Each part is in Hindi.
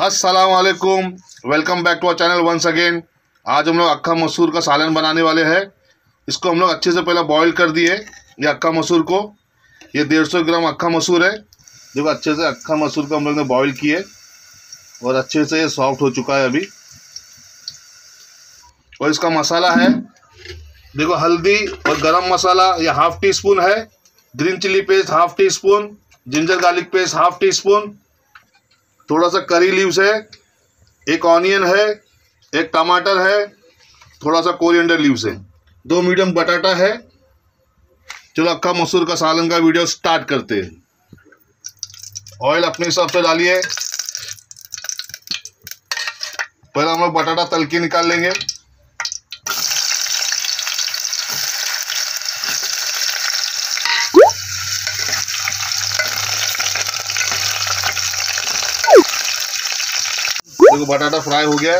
अस्सलाम वालेकुम back to our channel once again आज हम लोग अक्खा मसूर का सालन बनाने वाले हैं। इसको हम लोग अच्छे से पहले बॉईल कर दिए, ये अक्खा मसूर को। ये डेढ़ सौ ग्राम अक्खा मसूर है। देखो, अच्छे से अक्खा मसूर को हम लोग ने बॉईल किए। और अच्छे से ये सॉफ्ट हो चुका है अभी। और इसका मसाला है, देखो, हल्दी और गरम मसाला, ये हाफ़ टी स्पून है। Green chilli paste half teaspoon ginger garlic paste half teaspoon थोड़ा सा करी लीव्स है, एक ऑनियन है, एक टमाटर है, थोड़ा सा कोरिएंडर लीव्स है। दो मीडियम बटाटा है। चलो अक्का मसूर का सालन का वीडियो स्टार्ट करते हैं। ऑयल अपने हिसाब से डालिए। पहले हम लोग बटाटा तल के निकाल लेंगे। देखो, बटाटा फ्राई हो गया।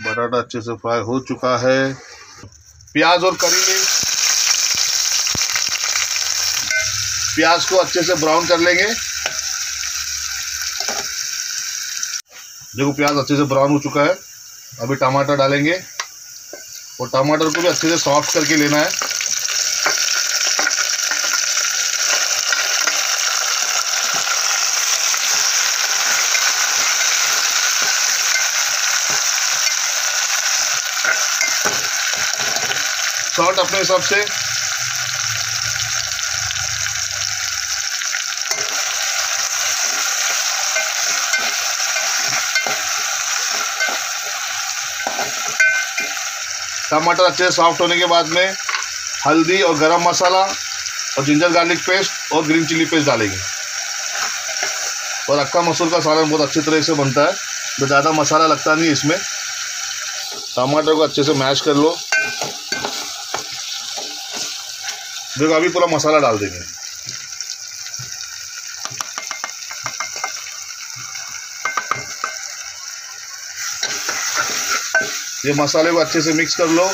बटाटा अच्छे से फ्राई हो चुका है। प्याज और करी में प्याज को अच्छे से ब्राउन कर लेंगे। देखो, प्याज अच्छे से ब्राउन हो चुका है। अभी टमाटर डालेंगे। और टमाटर को भी अच्छे से सॉफ्ट करके लेना है। सॉल्ट अपने हिसाब से। टमाटर अच्छे से सॉफ्ट होने के बाद में हल्दी और गरम मसाला और जिंजर गार्लिक पेस्ट और ग्रीन चिली पेस्ट डालेंगे। और अक्का मसूर का सालन बहुत अच्छी तरह से बनता है। तो ज़्यादा मसाला लगता नहीं इसमें। टमाटर को अच्छे से मैश कर लो। देखो, अभी पूरा मसाला डाल देंगे। ये मसाले को अच्छे से मिक्स कर लो।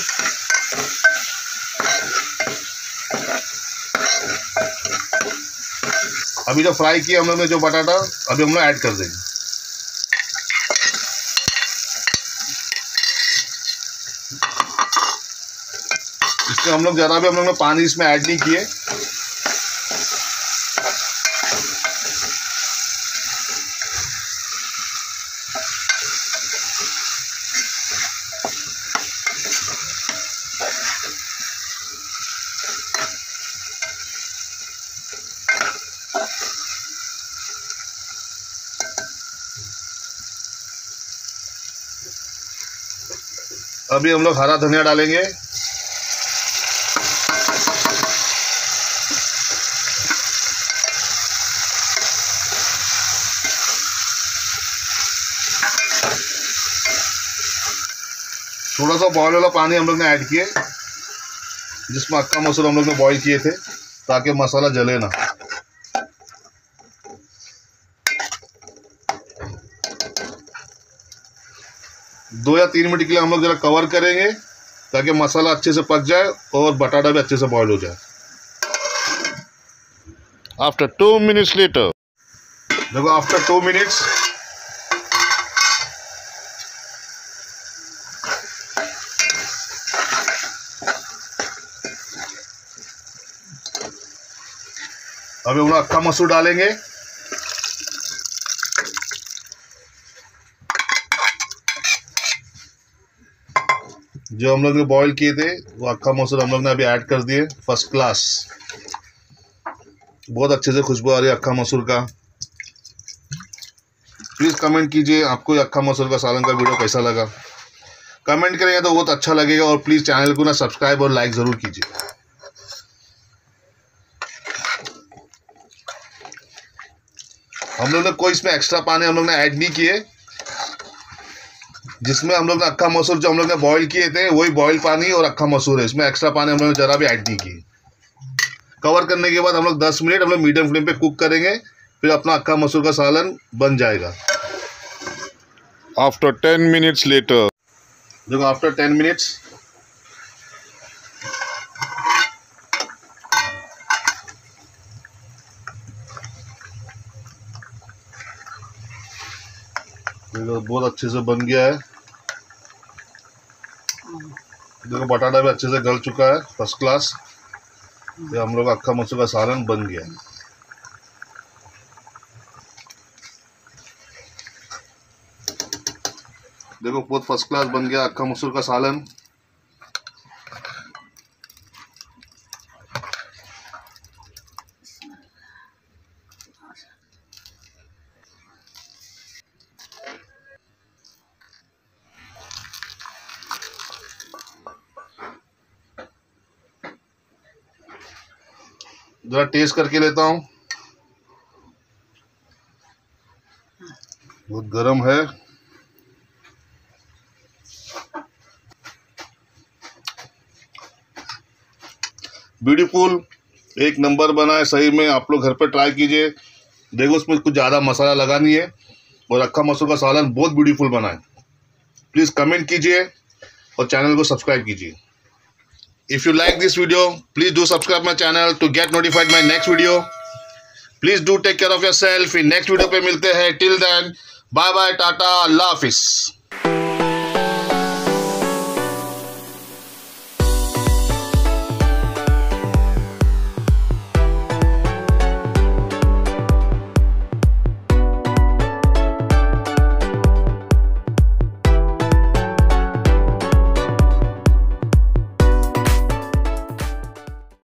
अभी जो फ्राई किया हम लोग जो बटाटा, अभी हम लोग ऐड कर देंगे। इसमें हम लोग ज़रा भी हम लोग ने पानी इसमें ऐड नहीं किए। अभी हम लोग हरा धनिया डालेंगे। थोड़ा सा बॉयल वाला पानी हम लोग ने ऐड किए जिसमें अक्का मसूर हम लोग ने बॉईल किए थे ताकि मसाला जले ना। दो या तीन मिनट के लिए हम लोग जरा कवर करेंगे ताकि मसाला अच्छे से पक जाए और बटाटा भी अच्छे से बॉयल हो जाए। आफ्टर टू मिनट्स लेटर देखो आफ्टर टू मिनट्स अभी हम अक्का मसूर डालेंगे। जो हम लोग ने बॉईल किए थे, वो अक्का मसूर हम लोग ने अभी ऐड कर दिए फ़र्स्ट क्लास बहुत अच्छे से खुशबू आ रही है अक्का मसूर का। प्लीज़ कमेंट कीजिए, आपको ये अक्खा मसूर का सालन का वीडियो कैसा लगा। कमेंट करेंगे तो बहुत अच्छा लगेगा और प्लीज़ चैनल को ना सब्सक्राइब और लाइक ज़रूर कीजिए। हम लोग ने कोई इसमें एक्स्ट्रा पानी हम लोग ने ऐड नहीं किए। जिसमें हम लोग ने अक्खा मसूर जो हम लोग ने बॉईल किए थे वही बॉईल पानी और अक्खा मसूर है। इसमें एक्स्ट्रा पानी हम लोग ने ज़रा भी ऐड नहीं किए। कवर करने के बाद हम लोग दस मिनट हम लोग मीडियम फ्लेम पे कुक करेंगे फिर अपना अक्खा मसूर का सालन बन जाएगा। After 10 minutes later, देखो आफ्टर टेन मिनट्स देखो बहुत अच्छे से बन गया है। देखो, बटाटा भी अच्छे से गल चुका है फ़र्स्ट क्लास ये हम लोग अक्खा मसूर का सालन बन गया है। देखो, बहुत फ़र्स्ट क्लास बन गया अक्खा मसूर का सालन। जरा टेस्ट करके लेता हूँ। बहुत गर्म है। ब्यूटीफुल एक नंबर बना है सही में। आप लोग घर पे ट्राई कीजिए। देखो उसमें कुछ ज़्यादा मसाला लगा नहीं है। और अक्खा मसूर का सालन बहुत ब्यूटीफुल बना है। प्लीज़ कमेंट कीजिए और चैनल को सब्सक्राइब कीजिए। if you like this video please do subscribe my channel to get notified my next video. Please do take care of yourself. In next video pe milte hain till then bye bye tata. Allah hafiz.